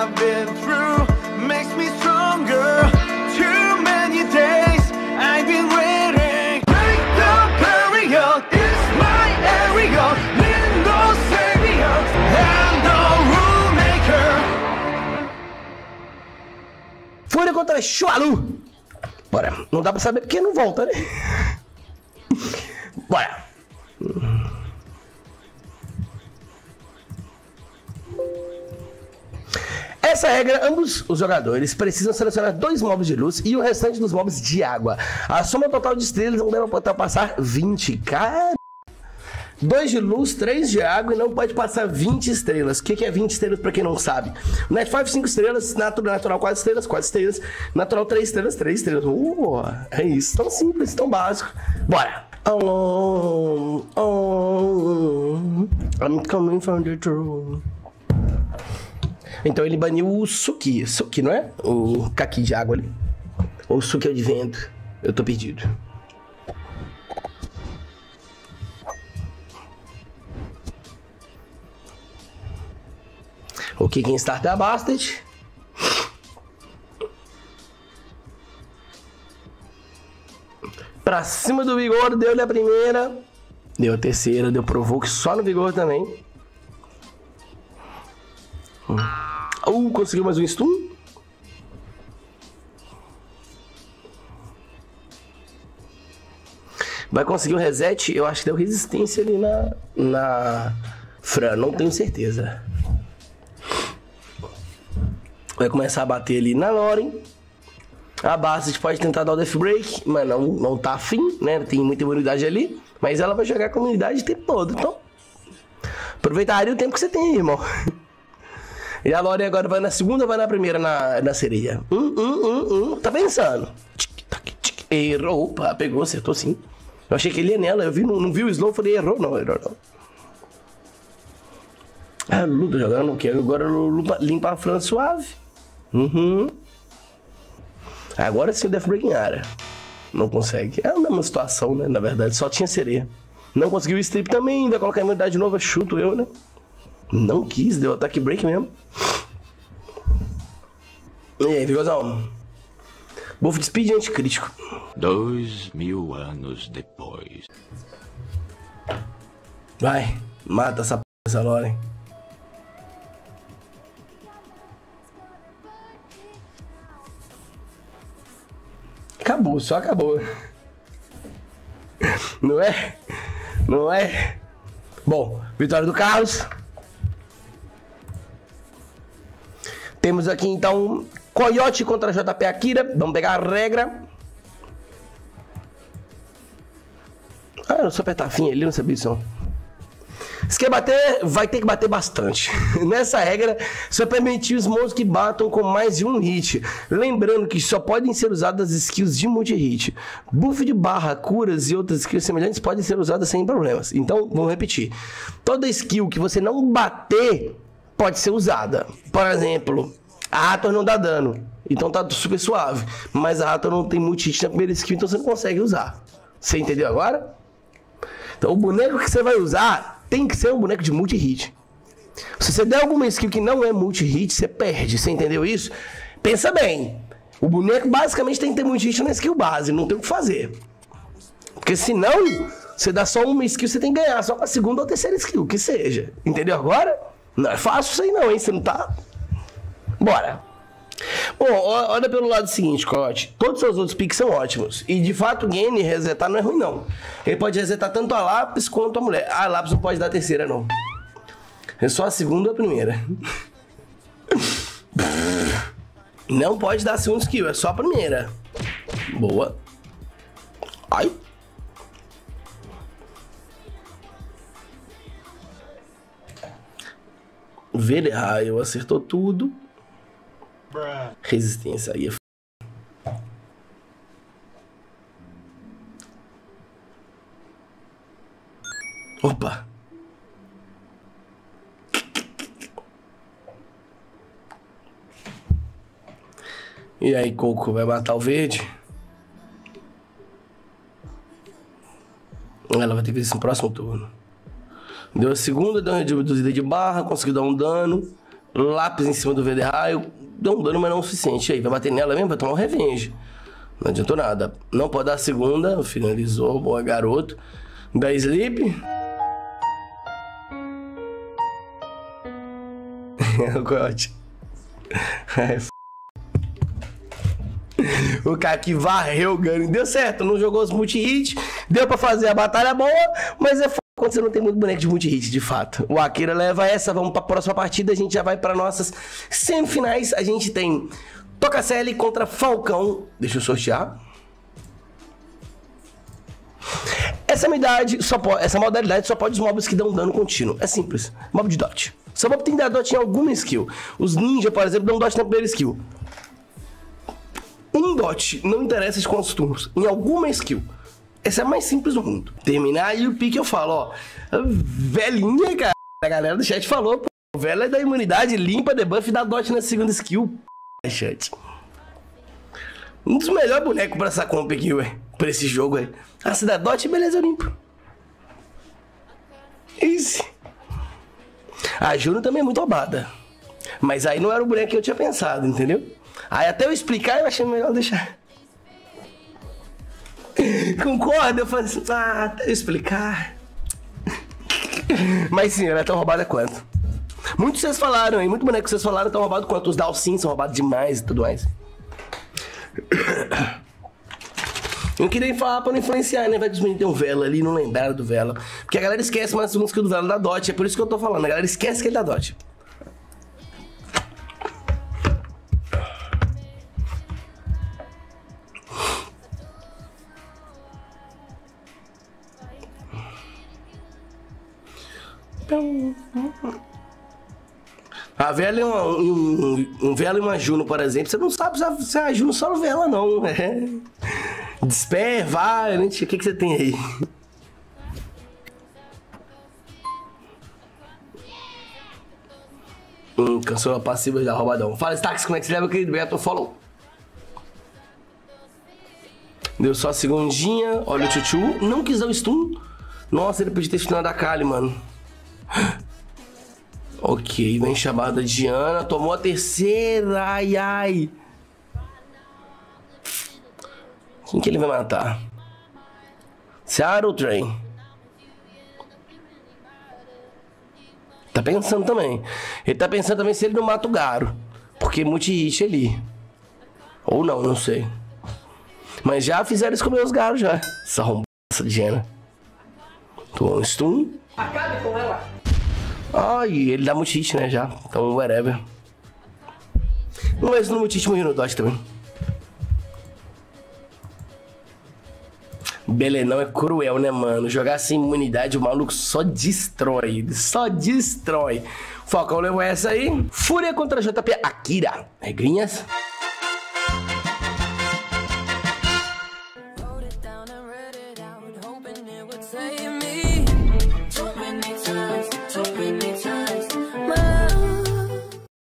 I've been through makes me stronger. Too many days I've been waiting. Break the barrier, it's my area. Need no savior and no rule maker. Fúria contra Chualu. Bora. Não dá pra saber porque não volta, né? Bora. Essa regra, ambos os jogadores precisam selecionar dois mobs de luz e o restante dos mobs de água. A soma total de estrelas não deve ultrapassar 20. Cara. 2 de luz, 3 de água e não pode passar 20 estrelas. O que, é 20 estrelas pra quem não sabe? Net 5, 5 estrelas, natural, natural 4 estrelas, 4 estrelas, natural 3 estrelas, 3 estrelas. Uh, é isso, tão simples, tão básico. Bora! Oh, oh, I'm coming from the truth. Então ele baniu o Suki. Suki, não é? O caqui de água ali. Ou o Suki é de vento. Eu tô perdido. O que quem starta é a Bastard. Pra cima do vigor, deu-lhe a primeira. Deu a terceira, deu provoke só no vigor também. Uh, conseguiu mais um stun. Vai conseguir um reset? Eu acho que deu resistência ali na, na Fran, não tenho certeza. Vai começar a bater ali na Loren. A base pode tentar dar o Death Break, mas não, não tá afim, né? Tem muita imunidade ali. Mas ela vai jogar com imunidade o tempo todo, então... Aproveitaria o tempo que você tem, irmão. E a Lore agora vai na segunda ou vai na primeira na, na sereia? Hum, hum, hum, hum. Tá pensando. Errou. Opa, pegou, acertou sim. Eu achei que ele ia nela. Eu vi, não, não vi o slow, falei, errou, não, errou não. Ah, Luda jogando, não quero. Agora limpa, limpa a Fran suave. Uhum. Agora sim o Death em área. Não consegue. É a mesma situação, né? Na verdade, só tinha sereia. Não conseguiu o strip também, vai colocar a imunidade nova, chuto eu, né? Não quis, deu ataque break mesmo. E aí, Vigosão? Buff de speed anticrítico. Dois mil anos depois. Vai, mata essa p essa Loren. Acabou, só acabou. Não é? Não é? Bom, vitória do Carlos. Temos aqui então Coyote contra JP Akira. Vamos pegar a regra. Ah, eu apertar fim ali, não sabia isso. Se quer bater, vai ter que bater bastante. Nessa regra, só permitir os monstros que batam com mais de um hit. Lembrando que só podem ser usadas skills de multi-hit. Buff de barra, curas e outras skills semelhantes podem ser usadas sem problemas. Então, vamos repetir. Toda skill que você não bater pode ser usada. Por exemplo, a Ator não dá dano. Então tá super suave. Mas a Ator não tem multi-hit na primeira skill, então você não consegue usar. Você entendeu agora? Então o boneco que você vai usar tem que ser um boneco de multi-hit. Se você der alguma skill que não é multi-hit, você perde. Você entendeu isso? Pensa bem. O boneco basicamente tem que ter multi-hit na skill base, não tem o que fazer. Porque senão, você dá só uma skill, você tem que ganhar só com a segunda ou terceira skill, que seja. Entendeu agora? Não é fácil isso aí não, hein? Você não tá... Bora. Bom, olha pelo lado seguinte, Cote. Todos os seus outros picks são ótimos. E de fato, o Gene resetar não é ruim, não. Ele pode resetar tanto a lápis quanto a mulher. Ah, a lápis não pode dar a terceira, não. É só a segunda ou a primeira. Não pode dar a segunda skill, é só a primeira. Boa. Ai. Ver raio acertou tudo. Resistência aí é f... Opa! E aí, Coco, vai matar o verde? Ela vai ter que fazer isso no próximo turno. Deu a segunda, deu uma reduzida de barra, conseguiu dar um dano. Lápis em cima do VD raio. Deu um dano, mas não o suficiente. Aí, vai bater nela mesmo, vai tomar um revenge. Não adiantou nada. Não pode dar a segunda. Finalizou. Boa, garoto. Da Sleep. o Coyote. É, f... O cara que varreu o Gunny. Deu certo, não jogou os multi-hit. Deu pra fazer a batalha boa, mas é f... quando você não tem muito boneco de multi-hit, de fato. O Akira leva essa, vamos pra próxima partida. A gente já vai pra nossas semifinais. A gente tem Tocacelli contra Falcão. Deixa eu sortear. Essa modalidade só pode, essa modalidade só pode os mobs que dão dano contínuo. É simples. Mob de dot. Seu mob tem que dar dot em alguma skill. Os ninja, por exemplo, dão dot na primeira skill. Um dot, não interessa de quantos turnos, em alguma skill. Essa é a mais simples do mundo. Terminar e o pique eu falo, ó. Velhinha, cara. A galera do chat falou, pô. É da imunidade, limpa, debuff e dá dot na segunda skill. Chat. Um dos melhores bonecos pra essa comp aqui, ué. Pra esse jogo, ué. Ah, se dá dot, beleza, eu limpo. Easy. A Juno também é muito roubada. Mas aí não era o boneco que eu tinha pensado, entendeu? Aí até eu explicar, eu achei melhor deixar. Concorda? Eu falei assim, ah, até eu explicar. Mas sim, ela é tão roubada quanto. Muitos vocês falaram aí, muito boneco vocês falaram tão roubado quanto. Os Dalsin são roubados demais e tudo mais. Eu queria falar pra não influenciar, né? Vai meninos tem um Vela ali não lembraram do Vela. Porque a galera esquece mais música do Vela da Dot. É por isso que eu tô falando. A galera esquece que ele é da Dot. A vela e um, vela e uma Juno, por exemplo, você não sabe se, a Juno só vela, não. É. Desper, vai, o que, que você tem aí? Hum, cancela passiva já, roubadão. Fala, Stax, como é que você leva, querido? Beto, follow. Deu só a segundinha. Olha o Chuchu. Não quis dar o stun. Nossa, ele podia ter stunado a Kali, mano. Ok, vem chamada de Ana. Tomou a terceira. Ai, ai. Quem que ele vai matar? Ou Train? Tá pensando também. Ele tá pensando também se ele não mata o Garo. Porque multi-hit ali. Ou não, não sei. Mas já fizeram isso com meus garos já. Essa arrombada de. Tô um stun. Acabe com ela. Ai, ele dá multi-hit, né, já. Então, whatever. Mas no multi-hit morreu no dodge também. Belenão é cruel, né, mano? Jogar sem imunidade, o maluco só destrói. Só destrói. Falcão levou essa aí. Fúria contra JP Akira. Regrinhas.